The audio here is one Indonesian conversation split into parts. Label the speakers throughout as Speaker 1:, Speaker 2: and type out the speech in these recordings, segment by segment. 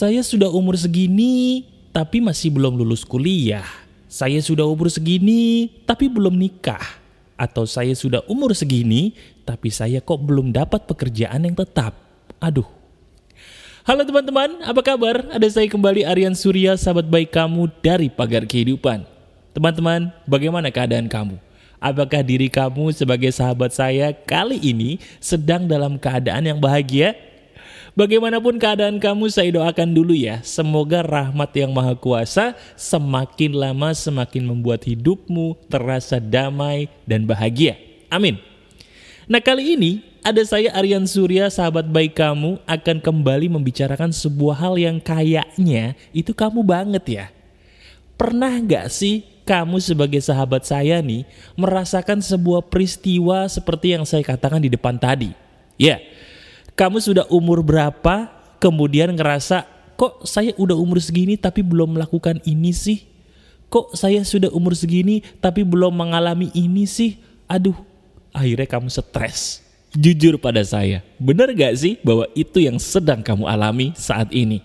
Speaker 1: Saya sudah umur segini, tapi masih belum lulus kuliah. Saya sudah umur segini, tapi belum nikah. Atau saya sudah umur segini, tapi saya kok belum dapat pekerjaan yang tetap. Aduh. Halo teman-teman, apa kabar? Ada saya kembali Aryan Surya, sahabat baik kamu dari Pagar Kehidupan. Teman-teman, bagaimana keadaan kamu? Apakah diri kamu sebagai sahabat saya kali ini sedang dalam keadaan yang bahagia? Bagaimanapun keadaan kamu, saya doakan dulu ya. Semoga rahmat yang maha kuasa semakin lama semakin membuat hidupmu terasa damai dan bahagia. Amin. Nah kali ini ada saya Aryan Surya, sahabat baik kamu, akan kembali membicarakan sebuah hal yang kayaknya itu kamu banget ya. Pernah nggak sih kamu sebagai sahabat saya nih merasakan sebuah peristiwa seperti yang saya katakan di depan tadi? Ya, kamu sudah umur berapa kemudian ngerasa kok saya udah umur segini tapi belum melakukan ini sih? Kok saya sudah umur segini tapi belum mengalami ini sih? Aduh, akhirnya kamu stres. Jujur pada saya, benar gak sih bahwa itu yang sedang kamu alami saat ini?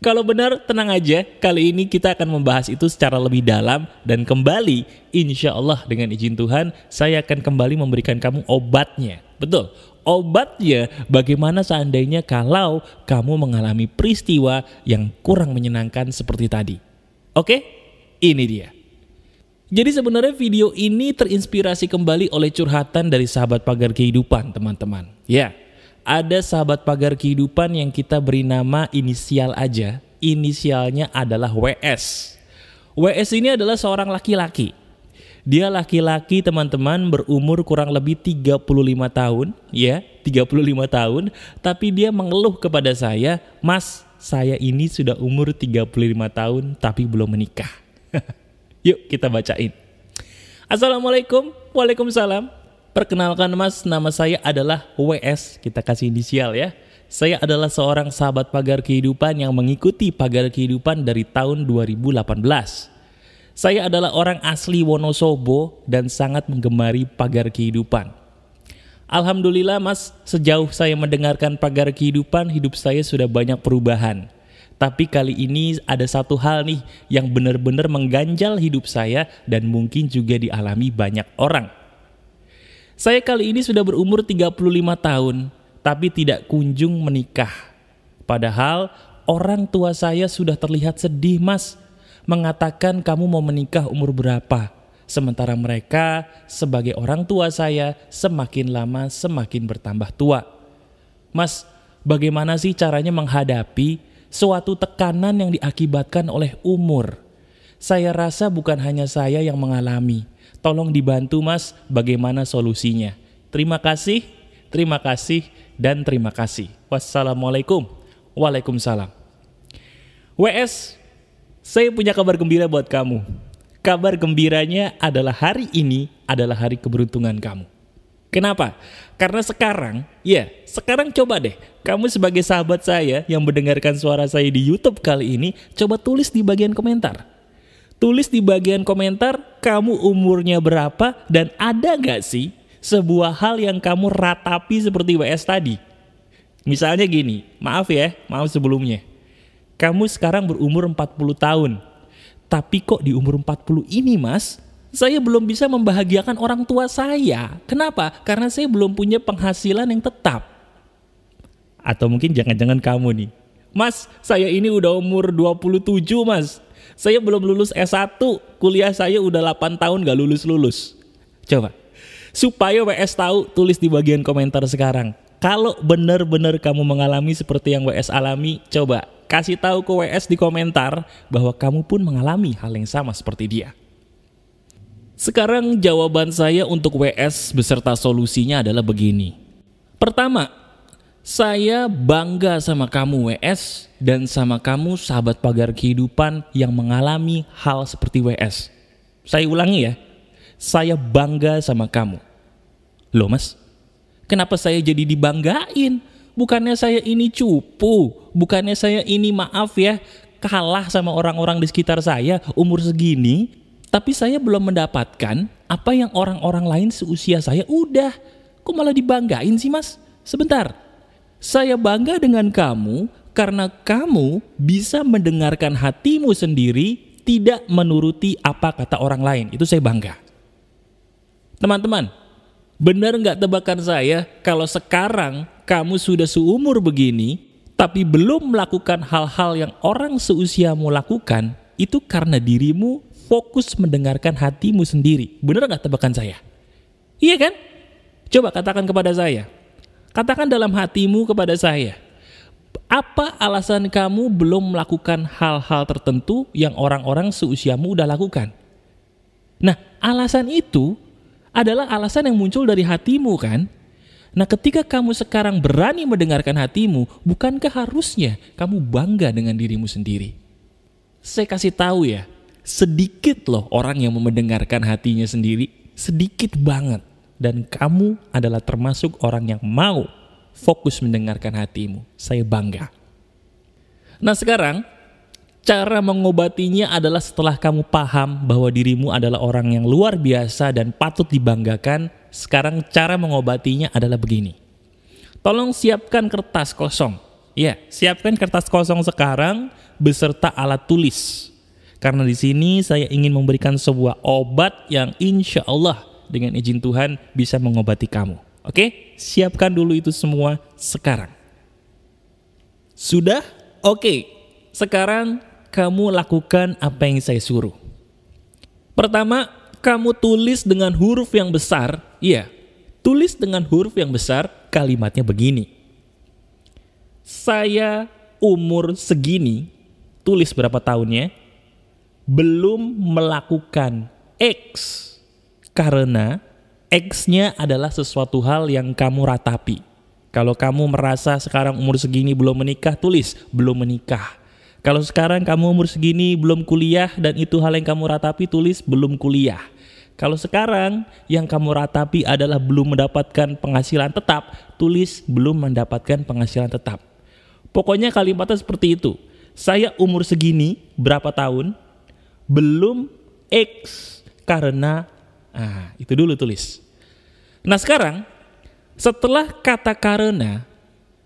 Speaker 1: Kalau benar, tenang aja. Kali ini kita akan membahas itu secara lebih dalam dan kembali, insya Allah dengan izin Tuhan, saya akan kembali memberikan kamu obatnya. Betul, obatnya bagaimana seandainya kalau kamu mengalami peristiwa yang kurang menyenangkan seperti tadi. Oke, ini dia. Jadi sebenarnya video ini terinspirasi kembali oleh curhatan dari sahabat pagar kehidupan teman-teman. Ya, ada sahabat pagar kehidupan yang kita beri nama inisial aja. Inisialnya adalah WS. WS ini adalah seorang laki-laki dia laki-laki teman-teman berumur kurang lebih 35 tahun, ya, 35 tahun, tapi dia mengeluh kepada saya, "Mas, saya ini sudah umur 35 tahun tapi belum menikah." Yuk kita bacain. Assalamualaikum, Waalaikumsalam. Perkenalkan Mas, nama saya adalah WS, kita kasih inisial ya. Saya adalah seorang sahabat pagar kehidupan yang mengikuti pagar kehidupan dari tahun 2018. Saya adalah orang asli Wonosobo dan sangat menggemari pagar kehidupan. Alhamdulillah mas, sejauh saya mendengarkan pagar kehidupan, hidup saya sudah banyak perubahan. Tapi kali ini ada satu hal nih yang benar-benar mengganjal hidup saya dan mungkin juga dialami banyak orang. Saya kali ini sudah berumur 35 tahun, tapi tidak kunjung menikah. Padahal orang tua saya sudah terlihat sedih mas mengatakan kamu mau menikah umur berapa. Sementara mereka sebagai orang tua saya semakin lama semakin bertambah tua. Mas, bagaimana sih caranya menghadapi suatu tekanan yang diakibatkan oleh umur? Saya rasa bukan hanya saya yang mengalami. Tolong dibantu mas bagaimana solusinya. Terima kasih, terima kasih, dan terima kasih. Wassalamualaikum. Waalaikumsalam. WS saya punya kabar gembira buat kamu. Kabar gembiranya adalah hari ini adalah hari keberuntungan kamu. Kenapa? Karena sekarang, ya, sekarang coba deh, kamu sebagai sahabat saya yang mendengarkan suara saya di YouTube kali ini, coba tulis di bagian komentar. Tulis di bagian komentar kamu umurnya berapa dan ada gak sih sebuah hal yang kamu ratapi seperti WS tadi. Misalnya gini, maaf ya, maaf sebelumnya kamu sekarang berumur 40 tahun. Tapi kok di umur 40 ini mas, saya belum bisa membahagiakan orang tua saya. Kenapa? Karena saya belum punya penghasilan yang tetap. Atau mungkin jangan-jangan kamu nih. Mas, saya ini udah umur 27 mas. Saya belum lulus S1, kuliah saya udah 8 tahun gak lulus-lulus. Coba, supaya WS tahu, tulis di bagian komentar sekarang. Kalau benar-benar kamu mengalami seperti yang WS alami, coba kasih tahu ke WS di komentar bahwa kamu pun mengalami hal yang sama seperti dia. Sekarang jawaban saya untuk WS beserta solusinya adalah begini. Pertama, saya bangga sama kamu WS dan sama kamu sahabat pagar kehidupan yang mengalami hal seperti WS. Saya ulangi ya, saya bangga sama kamu. Loh mas, kenapa saya jadi dibanggain? Bukannya saya ini cupu, bukannya saya ini maaf ya, kalah sama orang-orang di sekitar saya umur segini, tapi saya belum mendapatkan apa yang orang-orang lain seusia saya udah. Kok malah dibanggain sih mas? Sebentar, saya bangga dengan kamu Karena kamu bisa mendengarkan hatimu sendiri, tidak menuruti apa kata orang lain. Itu saya bangga. Teman-teman, benar nggak tebakan saya kalau sekarang kamu sudah seumur begini, tapi belum melakukan hal-hal yang orang seusiamu lakukan, itu karena dirimu fokus mendengarkan hatimu sendiri. Benar nggak tebakan saya? Iya kan? Coba katakan kepada saya. Katakan dalam hatimu kepada saya. Apa alasan kamu belum melakukan hal-hal tertentu yang orang-orang seusiamu udah lakukan? Nah, alasan itu adalah alasan yang muncul dari hatimu kan? Nah, ketika kamu sekarang berani mendengarkan hatimu, bukankah harusnya kamu bangga dengan dirimu sendiri? Saya kasih tahu ya, sedikit loh orang yang mendengarkan hatinya sendiri, sedikit banget. Dan kamu adalah termasuk orang yang mau fokus mendengarkan hatimu. Saya bangga. Nah sekarang, cara mengobatinya adalah setelah kamu paham bahwa dirimu adalah orang yang luar biasa dan patut dibanggakan, sekarang cara mengobatinya adalah begini. Tolong siapkan kertas kosong. Ya, siapkan kertas kosong sekarang beserta alat tulis. Karena di sini saya ingin memberikan sebuah obat yang insya Allah dengan izin Tuhan bisa mengobati kamu. Oke, siapkan dulu itu semua sekarang. Sudah? Oke, sekarang kamu lakukan apa yang saya suruh. Pertama, kamu tulis dengan huruf yang besar. Iya, tulis dengan huruf yang besar kalimatnya begini. Saya umur segini, tulis berapa tahunnya, belum melakukan X karena X-nya adalah sesuatu hal yang kamu ratapi. Kalau kamu merasa sekarang umur segini belum menikah, tulis belum menikah. Kalau sekarang kamu umur segini belum kuliah dan itu hal yang kamu ratapi, tulis belum kuliah. Kalau sekarang yang kamu ratapi adalah belum mendapatkan penghasilan tetap, tulis belum mendapatkan penghasilan tetap. Pokoknya kalimatnya seperti itu. Saya umur segini, berapa tahun, belum X karena, ah, itu dulu tulis. Nah sekarang, setelah kata karena,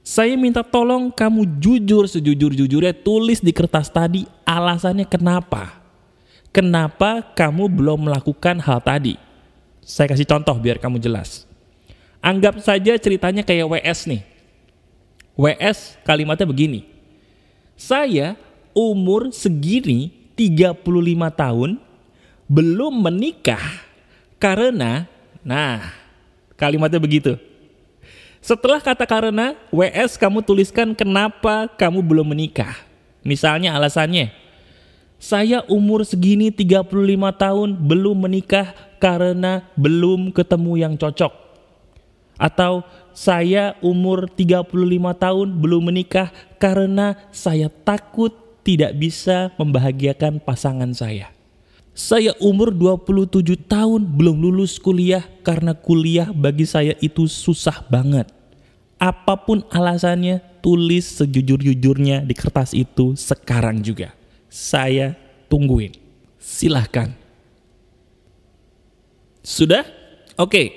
Speaker 1: saya minta tolong kamu jujur sejujur-jujurnya tulis di kertas tadi alasannya kenapa. Kenapa kamu belum melakukan hal tadi? Saya kasih contoh biar kamu jelas. Anggap saja ceritanya kayak WS nih. WS kalimatnya begini. Saya umur segini 35 tahun belum menikah karena nah Kalimatnya begitu. Setelah kata karena, WS kamu tuliskan kenapa kamu belum menikah. Misalnya alasannya, saya umur segini 35 tahun belum menikah karena belum ketemu yang cocok. Atau saya umur 35 tahun belum menikah karena saya takut tidak bisa membahagiakan pasangan saya. Saya umur 27 tahun belum lulus kuliah karena kuliah bagi saya itu susah banget. Apa pun alasannya, tulis sejujur-jujurnya di kertas itu sekarang juga. Saya tungguin. Silahkan. Sudah? Oke.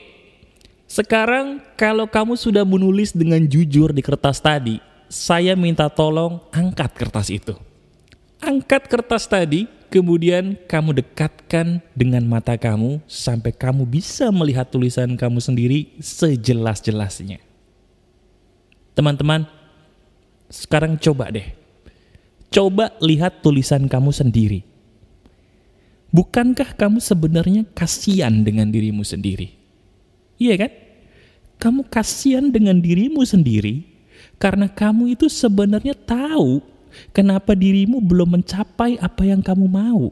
Speaker 1: Sekarang kalau kamu sudah menulis dengan jujur di kertas tadi, saya minta tolong angkat kertas itu. Angkat kertas tadi, kemudian kamu dekatkan dengan mata kamu sampai kamu bisa melihat tulisan kamu sendiri sejelas-jelasnya. Teman-teman, sekarang coba deh. Coba lihat tulisan kamu sendiri. Bukankah kamu sebenarnya kasihan dengan dirimu sendiri? Iya kan? Kamu kasihan dengan dirimu sendiri karena kamu itu sebenarnya tahu Kenapa dirimu belum mencapai apa yang kamu mau?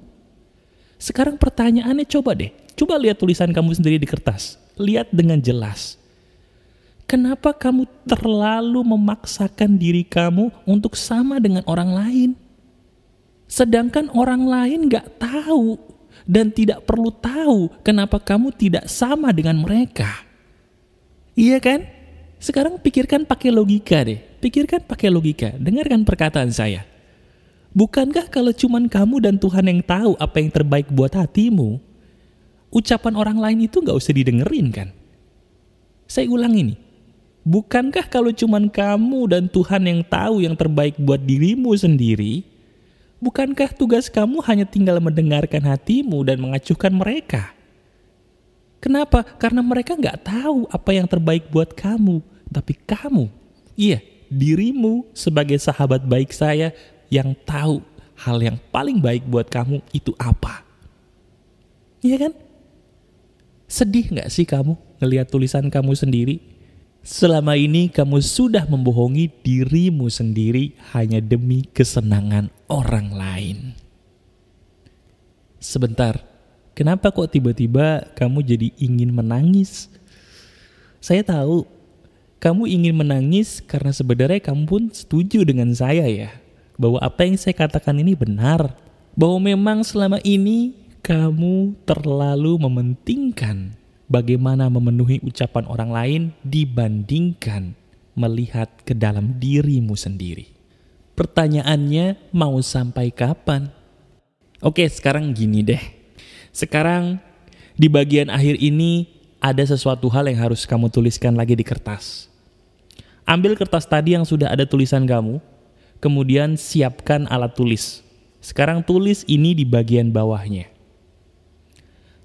Speaker 1: Sekarang pertanyaannya coba deh. Coba lihat tulisan kamu sendiri di kertas. Lihat dengan jelas. Kenapa kamu terlalu memaksakan diri kamu untuk sama dengan orang lain? Sedangkan orang lain gak tahu dan tidak perlu tahu kenapa kamu tidak sama dengan mereka. Iya kan? Sekarang pikirkan pakai logika deh. Pikirkan pakai logika, dengarkan perkataan saya. Bukankah kalau cuman kamu dan Tuhan yang tahu apa yang terbaik buat hatimu, ucapan orang lain itu nggak usah didengerin kan? Saya ulang ini. Bukankah kalau cuman kamu dan Tuhan yang tahu yang terbaik buat dirimu sendiri, bukankah tugas kamu hanya tinggal mendengarkan hatimu dan mengacuhkan mereka? Kenapa? Karena mereka nggak tahu apa yang terbaik buat kamu, tapi kamu, iya, dirimu sebagai sahabat baik saya yang tahu hal yang paling baik buat kamu itu apa. Iya kan? Sedih nggak sih kamu ngelihat tulisan kamu sendiri? Selama ini kamu sudah membohongi dirimu sendiri hanya demi kesenangan orang lain. Sebentar, Kenapa kok tiba-tiba kamu jadi ingin menangis? Saya tahu kamu ingin menangis karena sebenarnya kamu pun setuju dengan saya ya. Bahwa apa yang saya katakan ini benar. Bahwa memang selama ini kamu terlalu mementingkan bagaimana memenuhi ucapan orang lain dibandingkan melihat ke dalam dirimu sendiri. Pertanyaannya mau sampai kapan? Oke, sekarang gini deh sekarang di bagian akhir ini ada sesuatu hal yang harus kamu tuliskan lagi di kertas. Ambil kertas tadi yang sudah ada tulisan kamu, kemudian siapkan alat tulis. Sekarang tulis ini di bagian bawahnya.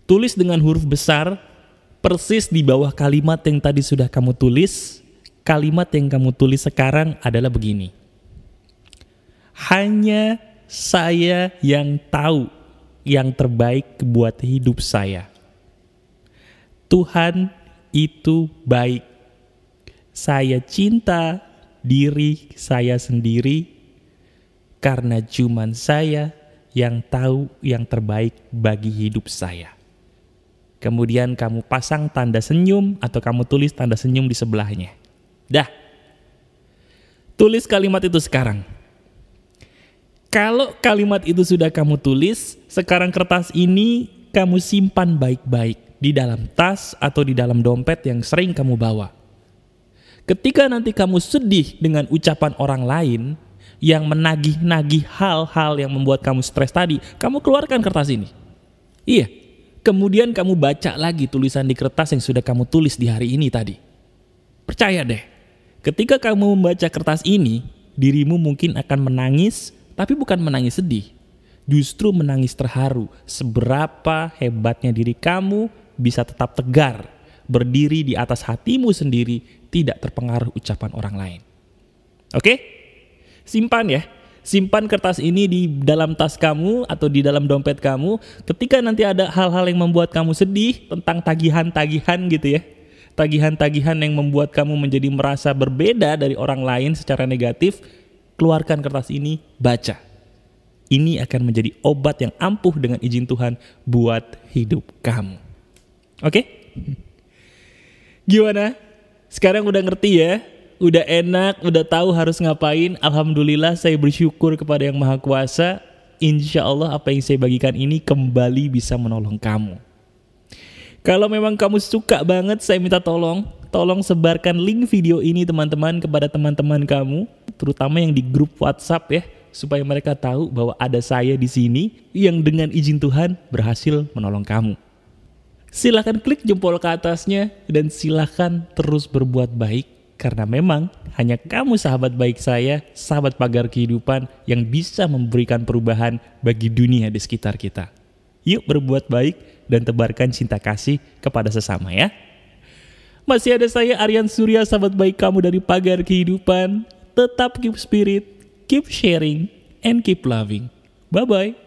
Speaker 1: Tulis dengan huruf besar persis di bawah kalimat yang tadi sudah kamu tulis. Kalimat yang kamu tulis sekarang adalah begini. Hanya saya yang tahu yang terbaik buat hidup saya. Tuhan itu baik. Saya cinta diri saya sendiri karena cuman saya yang tahu yang terbaik bagi hidup saya. Kemudian kamu pasang tanda senyum atau kamu tulis tanda senyum di sebelahnya. Dah. Tulis kalimat itu sekarang. Kalau kalimat itu sudah kamu tulis, sekarang kertas ini kamu simpan baik-baik di dalam tas atau di dalam dompet yang sering kamu bawa. Ketika nanti kamu sedih dengan ucapan orang lain yang menagih-nagih hal-hal yang membuat kamu stres tadi, kamu keluarkan kertas ini. Iya, kemudian kamu baca lagi tulisan di kertas yang sudah kamu tulis di hari ini tadi. Percaya deh, ketika kamu membaca kertas ini, dirimu mungkin akan menangis tapi bukan menangis sedih, justru menangis terharu seberapa hebatnya diri kamu bisa tetap tegar, berdiri di atas hatimu sendiri, tidak terpengaruh ucapan orang lain. Oke? Simpan ya. Simpan kertas ini di dalam tas kamu atau di dalam dompet kamu. Ketika nanti ada hal-hal yang membuat kamu sedih tentang tagihan-tagihan gitu ya. Tagihan-tagihan yang membuat kamu menjadi merasa berbeda dari orang lain secara negatif, keluarkan kertas ini, baca. Ini akan menjadi obat yang ampuh dengan izin Tuhan buat hidup kamu. Oke? Okay? Gimana? Sekarang udah ngerti ya? Udah enak, udah tahu harus ngapain. Alhamdulillah saya bersyukur kepada Yang Maha Kuasa. Insya Allah apa yang saya bagikan ini kembali bisa menolong kamu. Kalau memang kamu suka banget, saya minta tolong, tolong sebarkan link video ini teman-teman kepada teman-teman kamu terutama yang di grup WhatsApp ya, supaya mereka tahu bahwa ada saya di sini yang dengan izin Tuhan berhasil menolong kamu. Silahkan klik jempol ke atasnya dan silahkan terus berbuat baik karena memang hanya kamu sahabat baik saya, sahabat pagar kehidupan yang bisa memberikan perubahan bagi dunia di sekitar kita. Yuk berbuat baik dan tebarkan cinta kasih kepada sesama ya. Masih ada saya Aryan Surya, sahabat baik kamu dari pagar kehidupan tetap keep spirit, keep sharing, and keep loving. Bye-bye.